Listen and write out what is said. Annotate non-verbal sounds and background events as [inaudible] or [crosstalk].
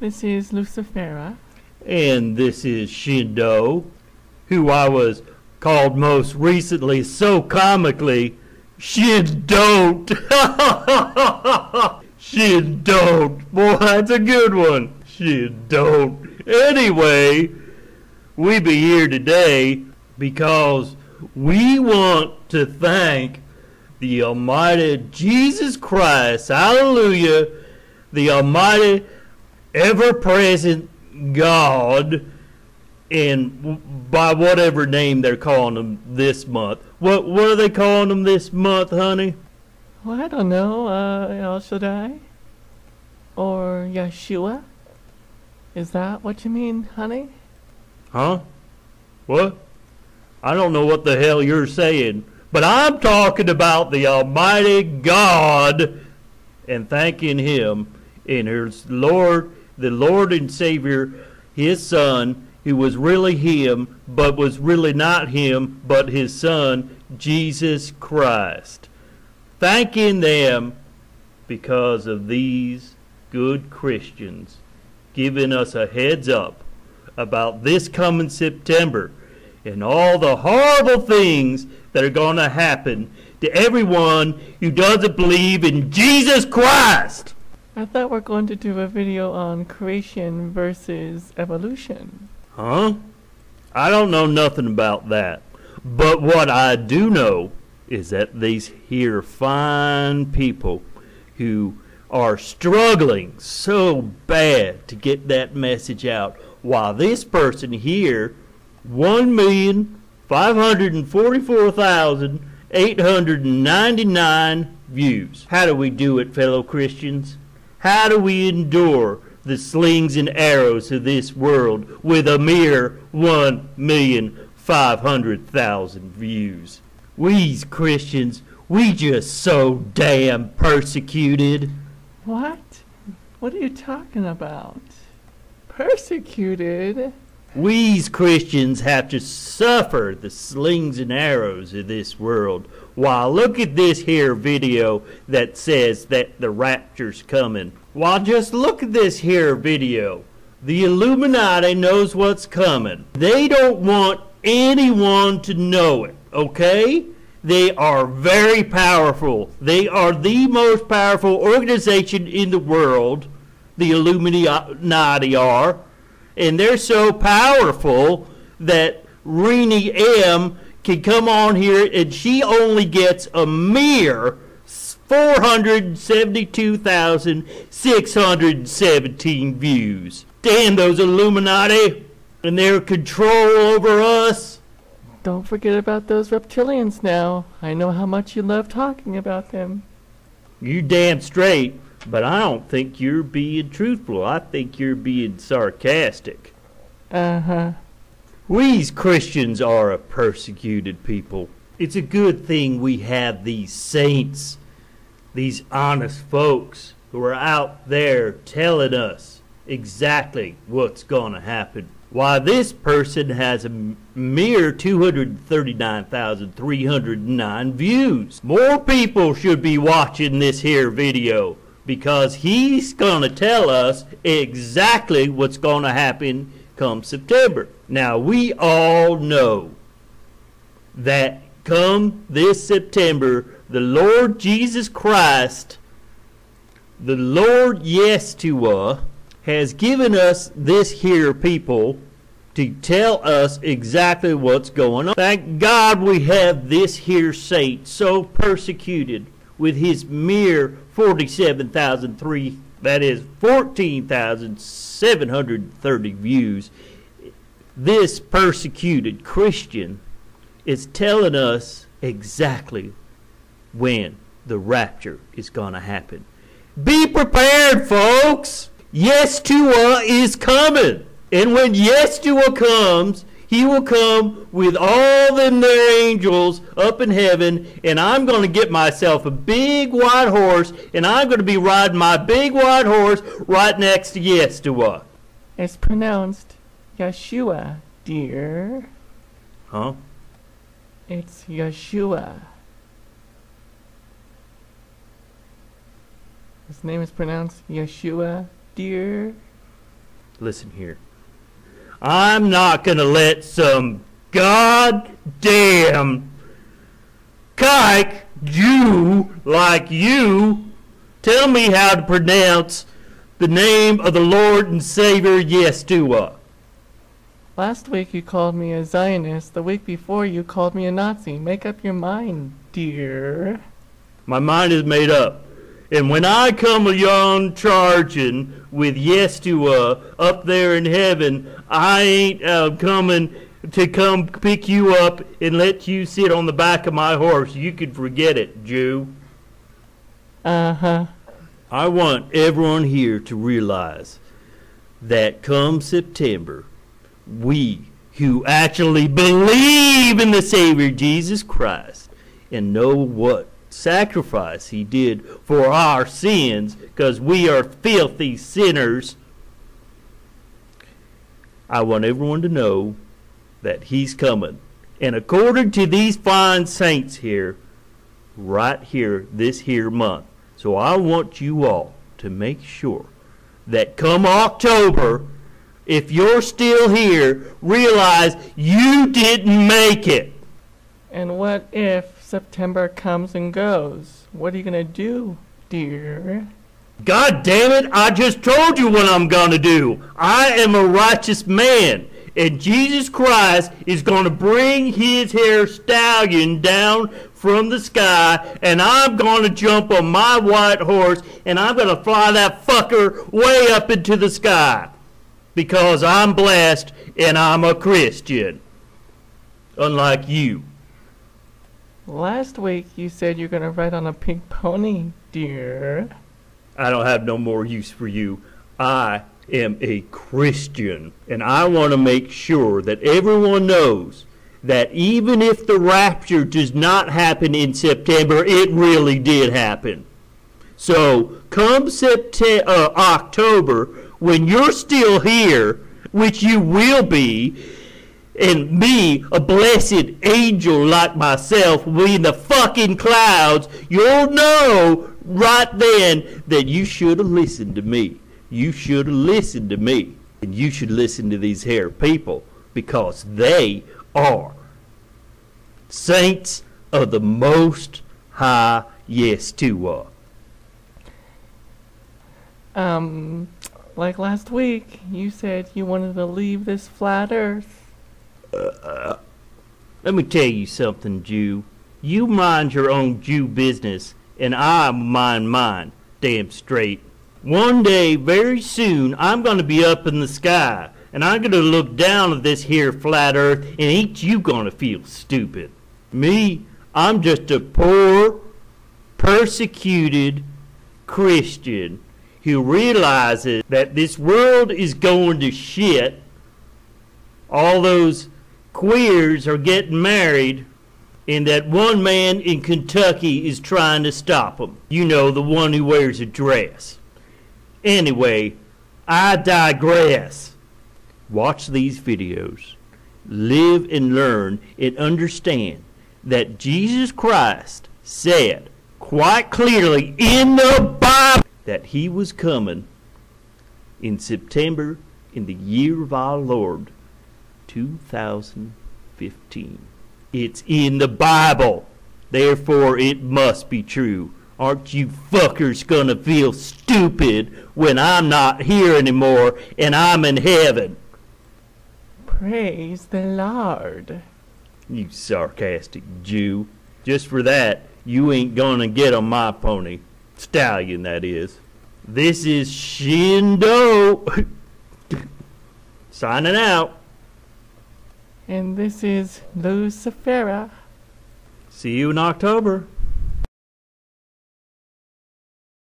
This is Lucifera. And this is Shindo, who I was called most recently so comically Shindon't. [laughs] Shindon't. Boy, that's a good one. Shindon't. Anyway, we be here today because we want to thank the Almighty Jesus Christ, hallelujah, the Almighty, ever present God, and by whatever name they're calling him this month. What what are they calling him this month, honey? Well, I don't know. Uh, El Shaddai? Or Yeshua? Is that what you mean, honey? Huh? What? I don't know what the hell you're saying, but I'm talking about the Almighty God and thanking Him in His Lord, the Lord and Savior, His Son, who was really Him, but was really not Him, but His Son, Jesus Christ. Thanking them because of these good Christians giving us a heads up about this coming September and all the horrible things that are going to happen to everyone who doesn't believe in Jesus Christ. I thought we're going to do a video on creation versus evolution. Huh? I don't know nothing about that. But what I do know is that these here fine people who are struggling so bad to get that message out while this person here one million five hundred and forty-four thousand eight hundred and ninety-nine views. How do we do it, fellow Christians? How do we endure the slings and arrows of this world with a mere one million five hundred thousand views? We's Christians, we just so damn persecuted. What? What are you talking about? Persecuted? We's Christians have to suffer the slings and arrows of this world. While look at this here video that says that the rapture's coming. Why just look at this here video. The Illuminati knows what's coming. They don't want anyone to know it, okay? They are very powerful. They are the most powerful organization in the world. The Illuminati are and they're so powerful that Renee M can come on here and she only gets a mere 472,617 views. Damn those Illuminati and their control over us. Don't forget about those reptilians now. I know how much you love talking about them. You damn straight. But I don't think you're being truthful. I think you're being sarcastic. Uh huh. We's Christians are a persecuted people. It's a good thing we have these saints, these honest folks who are out there telling us exactly what's going to happen. Why, this person has a mere 239,309 views. More people should be watching this here video because he's going to tell us exactly what's going to happen come September. Now, we all know that come this September, the Lord Jesus Christ, the Lord Yeshua, has given us this here people to tell us exactly what's going on. Thank God we have this here saint so persecuted with his mere 47,003 that is 14,730 views this persecuted Christian is telling us exactly when the rapture is going to happen. Be prepared, folks. Yes, Yeshua is coming. And when Yeshua comes, he will come with all them there angels up in heaven, and I'm going to get myself a big white horse, and I'm going to be riding my big white horse right next to Yeshua. It's pronounced Yeshua, dear. Huh? It's Yeshua. His name is pronounced Yeshua, dear. Listen here. I'm not gonna let some goddamn kike Jew like you tell me how to pronounce the name of the Lord and Savior Yeshua. Last week you called me a Zionist. The week before you called me a Nazi. Make up your mind, dear. My mind is made up. And when I come along charging with Yeshua up there in heaven, I ain't uh, coming to come pick you up and let you sit on the back of my horse. You can forget it, Jew. Uh huh. I want everyone here to realize that come September, we who actually believe in the Savior Jesus Christ and know what sacrifice he did for our sins because we are filthy sinners. I want everyone to know that he's coming. And according to these fine saints here, right here, this here month. So I want you all to make sure that come October, if you're still here, realize you didn't make it. And what if September comes and goes? What are you gonna do, dear? God damn it, I just told you what I'm going to do. I am a righteous man. And Jesus Christ is going to bring his hair stallion down from the sky. And I'm going to jump on my white horse. And I'm going to fly that fucker way up into the sky. Because I'm blessed and I'm a Christian. Unlike you. Last week you said you're gonna ride on a pink pony, dear. I don't have no more use for you. I am a Christian, and I want to make sure that everyone knows that even if the rapture does not happen in September, it really did happen. So, come September, uh, October, when you're still here, which you will be, and me, a blessed angel like myself, will be in the fucking clouds, you'll know right then that you should have listened to me. You should have listened to me. And you should listen to these here people because they are saints of the most high Yeshua. Um, like last week, you said you wanted to leave this flat earth. Let me tell you something, Jew. You mind your own Jew business, and I mind mine. Damn straight. One day, very soon, I'm going to be up in the sky, and I'm going to look down at this here flat earth, and ain't you going to feel stupid? Me, I'm just a poor, persecuted Christian who realizes that this world is going to shit. All those queers are getting married, and that one man in Kentucky is trying to stop them. You know, the one who wears a dress. Anyway, I digress. Watch these videos. Live and learn and understand that Jesus Christ said quite clearly in the Bible that he was coming in September in the year of our Lord 2015. It's in the Bible. Therefore, it must be true. Aren't you fuckers gonna feel stupid when I'm not here anymore and I'm in heaven? Praise the Lord. You sarcastic Jew. Just for that, you ain't gonna get on my pony. Stallion, that is. This is Shindo. [laughs] Signing out. And this is Lucifera. See you in October.